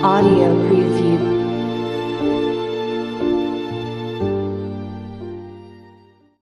Audio preview.